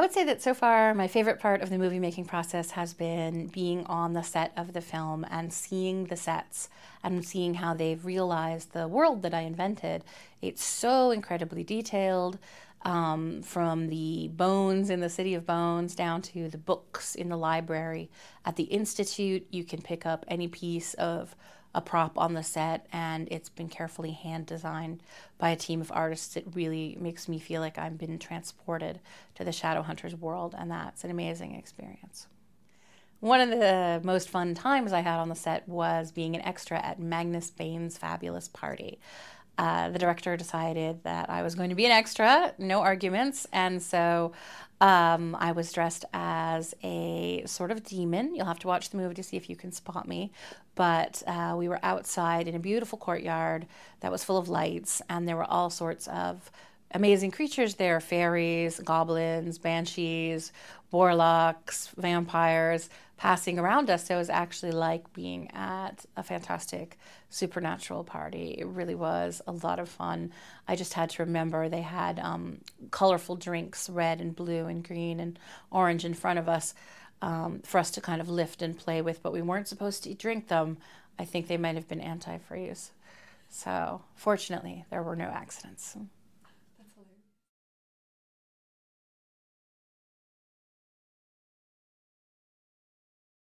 would say that so far, my favorite part of the movie making process has been being on the set of the film and seeing the sets and seeing how they've realized the world that I invented. It's so incredibly detailed, um, from the bones in the City of Bones down to the books in the library. At the Institute, you can pick up any piece of a prop on the set and it's been carefully hand designed by a team of artists. It really makes me feel like I've been transported to the Shadowhunters world, and that's an amazing experience. One of the most fun times I had on the set was being an extra at Magnus Bane's fabulous party. Uh, the director decided that I was going to be an extra, no arguments, and so um, I was dressed as a sort of demon. You'll have to watch the movie to see if you can spot me. But uh, we were outside in a beautiful courtyard that was full of lights, and there were all sorts of amazing creatures there fairies, goblins, banshees, warlocks, vampires passing around us. So it was actually like being at a fantastic supernatural party. It really was a lot of fun. I just had to remember they had um, colorful drinks, red and blue and green and orange, in front of us um, for us to kind of lift and play with, but we weren't supposed to drink them. I think they might have been antifreeze. So, fortunately, there were no accidents.